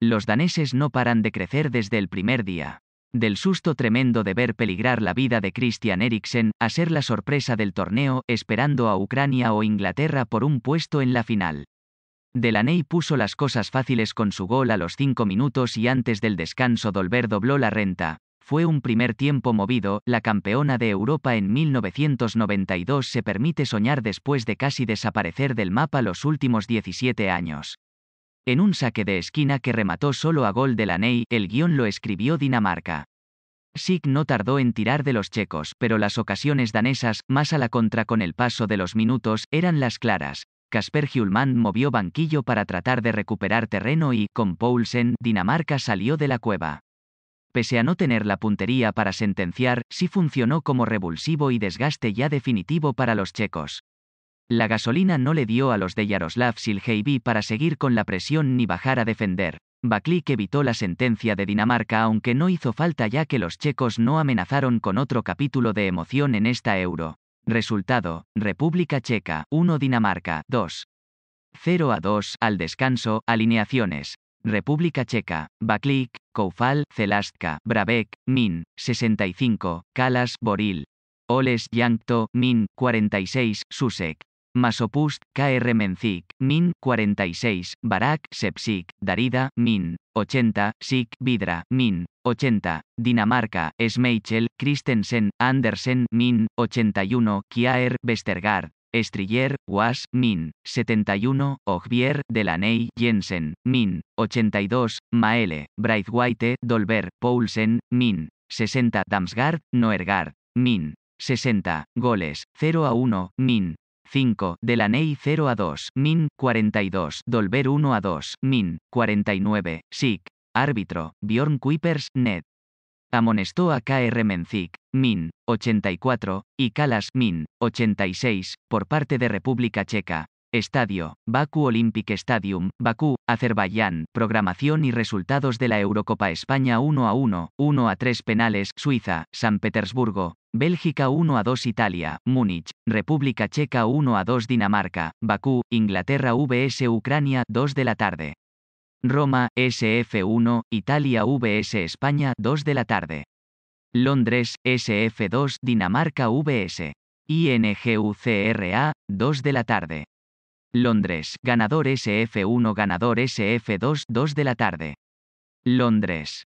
Los daneses no paran de crecer desde el primer día. Del susto tremendo de ver peligrar la vida de Christian Eriksen, a ser la sorpresa del torneo, esperando a Ucrania o Inglaterra por un puesto en la final. Delaney puso las cosas fáciles con su gol a los cinco minutos y antes del descanso Dolber dobló la renta. Fue un primer tiempo movido, la campeona de Europa en 1992 se permite soñar después de casi desaparecer del mapa los últimos 17 años. En un saque de esquina que remató solo a gol de la Ney, el guion lo escribió Dinamarca. Sig no tardó en tirar de los checos, pero las ocasiones danesas, más a la contra con el paso de los minutos, eran las claras. Casper Hjulmand movió banquillo para tratar de recuperar terreno y, con Poulsen, Dinamarca salió de la cueva. Pese a no tener la puntería para sentenciar, sí funcionó como revulsivo y desgaste ya definitivo para los checos. La gasolina no le dio a los de Yaroslav Silheiby para seguir con la presión ni bajar a defender. Baklik evitó la sentencia de Dinamarca aunque no hizo falta ya que los checos no amenazaron con otro capítulo de emoción en esta euro. Resultado, República Checa, 1 Dinamarca, 2. 0 a 2, al descanso, alineaciones. República Checa, Baklik, Koufal, Celastka, Bravek, Min, 65, Kalas, Boril. Oles, Yankto, Min, 46, Susek. Masopust, KR Menzik, Min, 46, Barak, Sepsik, Darida, Min, 80, Sik, Vidra, Min, 80, Dinamarca, Schmeichel, Christensen, Andersen, Min, 81, Kiaer, Vestergaard, Estriller, Was, Min, 71, Ogbier, Delaney, Jensen, Min, 82, Maele, Braithwaite, Dolber, Poulsen, Min, 60, Damsgaard, Noergaard, Min, 60, goles, 0 a 1, Min, 5, Delaney 0 a 2, Min, 42, Dolber 1 a 2, Min, 49, Sik, árbitro, Bjorn Kuipers, Ned. Amonestó a KR Menzik, Min, 84, y Kalas, Min, 86, por parte de República Checa. Estadio, Baku Olympic Stadium, Bakú, Azerbaiyán, programación y resultados de la Eurocopa España 1 a 1, 1 a 3 penales, Suiza, San Petersburgo, Bélgica 1 a 2 Italia, Múnich, República Checa 1 a 2 Dinamarca, Bakú, Inglaterra vs Ucrania 2 de la tarde. Roma, SF1, Italia vs España 2 de la tarde. Londres, SF2, Dinamarca vs. INGUCRA, 2 de la tarde. Londres, ganador SF1, ganador SF2, 2 de la tarde. Londres.